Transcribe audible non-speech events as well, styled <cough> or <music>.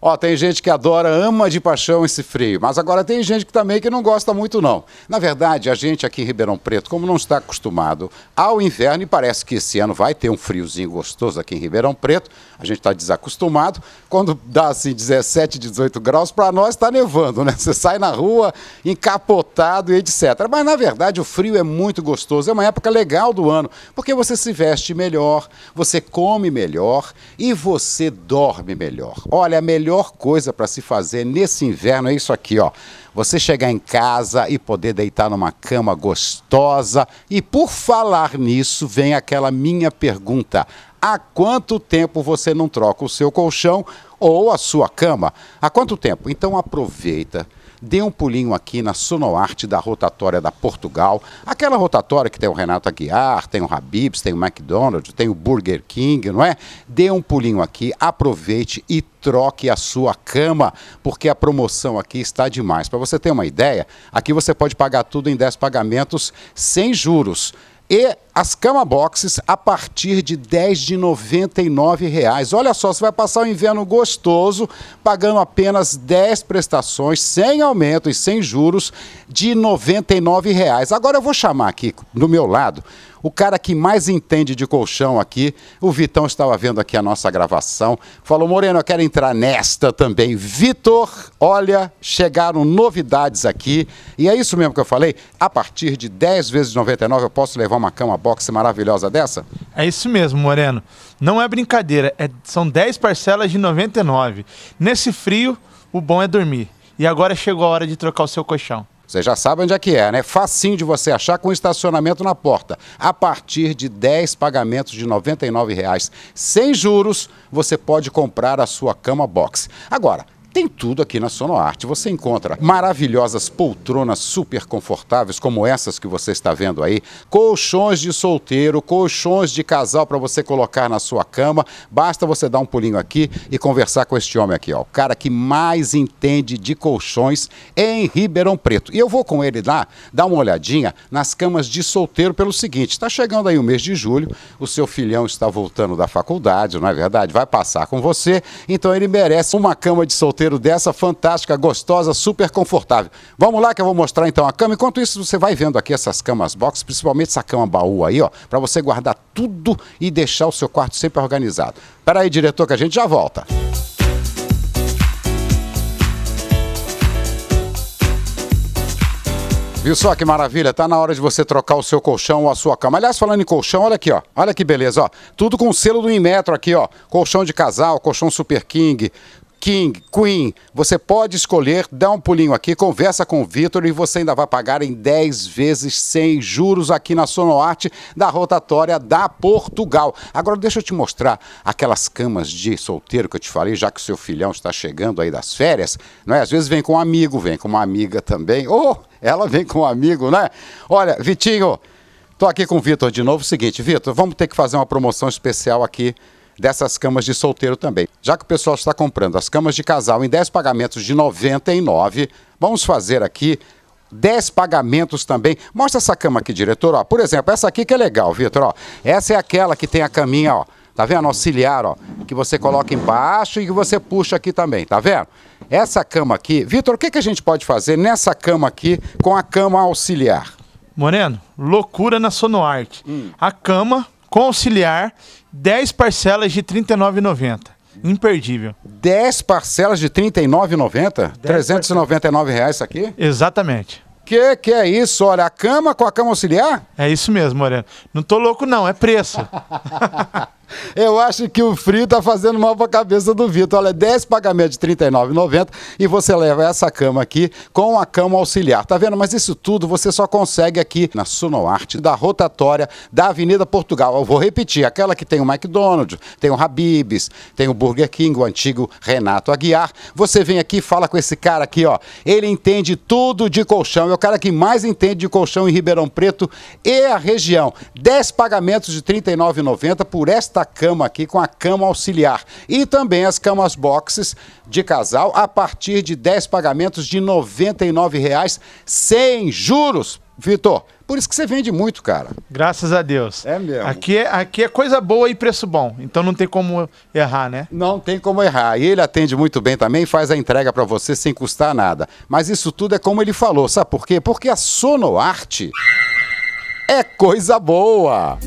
Ó, tem gente que adora, ama de paixão esse frio, mas agora tem gente que também que não gosta muito não. Na verdade, a gente aqui em Ribeirão Preto, como não está acostumado ao inverno e parece que esse ano vai ter um friozinho gostoso aqui em Ribeirão Preto, a gente está desacostumado. Quando dá assim 17, 18 graus, para nós está nevando, né? Você sai na rua encapotado e etc. Mas na verdade o frio é muito gostoso, é uma época legal do ano, porque você se veste melhor, você come melhor e você dorme melhor. Olha, a melhor coisa para se fazer nesse inverno é isso aqui, ó. Você chegar em casa e poder deitar numa cama gostosa. E por falar nisso, vem aquela minha pergunta: há quanto tempo você não troca o seu colchão ou a sua cama? Há quanto tempo? Então aproveita dê um pulinho aqui na Sonoarte da rotatória da Portugal. Aquela rotatória que tem o Renato Aguiar, tem o Habibs, tem o McDonald's, tem o Burger King, não é? Dê um pulinho aqui, aproveite e troque a sua cama, porque a promoção aqui está demais. Para você ter uma ideia, aqui você pode pagar tudo em 10 pagamentos sem juros. E as cama boxes a partir de 10 de R$ 99,00. Olha só, você vai passar o um inverno gostoso pagando apenas 10 prestações sem aumento e sem juros de R$ 99,00. Agora eu vou chamar aqui do meu lado o cara que mais entende de colchão aqui. O Vitão estava vendo aqui a nossa gravação. Falou, Moreno, eu quero entrar nesta também. Vitor, olha, chegaram novidades aqui. E é isso mesmo que eu falei. A partir de 10 vezes 99 eu posso levar uma cama box maravilhosa dessa? É isso mesmo, Moreno. Não é brincadeira. É, são 10 parcelas de 99. Nesse frio, o bom é dormir. E agora chegou a hora de trocar o seu colchão. Você já sabe onde é que é, né? Facinho de você achar com estacionamento na porta. A partir de 10 pagamentos de R$ 99,00 sem juros, você pode comprar a sua cama box. Agora, tem tudo aqui na Sonoarte. Você encontra maravilhosas poltronas super confortáveis, como essas que você está vendo aí, colchões de solteiro, colchões de casal para você colocar na sua cama. Basta você dar um pulinho aqui e conversar com este homem aqui, ó, o cara que mais entende de colchões em Ribeirão Preto. E eu vou com ele lá dar uma olhadinha nas camas de solteiro pelo seguinte: está chegando aí o mês de julho, o seu filhão está voltando da faculdade, não é verdade? Vai passar com você, então ele merece uma cama de solteiro dessa fantástica, gostosa, super confortável. Vamos lá que eu vou mostrar então a cama. Enquanto isso, você vai vendo aqui essas camas box, principalmente essa cama baú aí, ó, para você guardar tudo e deixar o seu quarto sempre organizado. Espera aí, diretor, que a gente já volta. Viu só que maravilha? Tá na hora de você trocar o seu colchão ou a sua cama. Aliás, falando em colchão, olha aqui, ó. Olha que beleza, ó. Tudo com o selo do Inmetro aqui, ó. Colchão de casal, colchão Super King, King, Queen, você pode escolher, dá um pulinho aqui, conversa com o Vitor e você ainda vai pagar em 10 vezes sem juros aqui na Sonoarte da rotatória da Portugal. Agora deixa eu te mostrar aquelas camas de solteiro que eu te falei, já que o seu filhão está chegando aí das férias, não é? Às vezes vem com um amigo, vem com uma amiga também, ou oh, ela vem com um amigo, né? Olha, Vitinho, tô aqui com o Vitor de novo. Seguinte, Vitor, vamos ter que fazer uma promoção especial aqui dessas camas de solteiro também. Já que o pessoal está comprando as camas de casal em 10 pagamentos de 99, vamos fazer aqui 10 pagamentos também. Mostra essa cama aqui, diretor. Ó. Por exemplo, essa aqui que é legal, Vitor. Ó. Essa é aquela que tem a caminha, ó. Tá vendo? Auxiliar, ó. Que você coloca embaixo e que você puxa aqui também, tá vendo? Essa cama aqui. Vitor, o que, que a gente pode fazer nessa cama aqui com a cama auxiliar? Moreno, loucura na Sonoarte. Hum. A cama com auxiliar 10 parcelas de R$ 39,90. Imperdível. 10 parcelas de R$ 39,90? 399 reais isso aqui? Exatamente. Que que é isso? Olha, a cama com a cama auxiliar? É isso mesmo, Moreno. Não tô louco não, é preço. <laughs> Eu acho que o frio tá fazendo mal pra cabeça do Vitor. Olha, 10 pagamentos de R$ 39,90 e você leva essa cama aqui com a cama auxiliar. Tá vendo? Mas isso tudo você só consegue aqui na Sonoarte, da rotatória da Avenida Portugal. Eu vou repetir, aquela que tem o McDonald's, tem o Habib's, tem o Burger King, o antigo Renato Aguiar. Você vem aqui e fala com esse cara aqui, ó. Ele entende tudo de colchão. É o cara que mais entende de colchão em Ribeirão Preto e a região. 10 pagamentos de R$ 39,90 por esta esta cama aqui com a cama auxiliar. E também as camas boxes de casal a partir de 10 pagamentos de R$ 99,00 sem juros Vitor, por isso que você vende muito, cara. Graças a Deus. É mesmo. Aqui é, aqui é coisa boa e preço bom. Então não tem como errar, né? Não tem como errar. E ele atende muito bem também, faz a entrega para você sem custar nada. Mas isso tudo é como ele falou, sabe por quê? Porque a Sonoarte é coisa boa.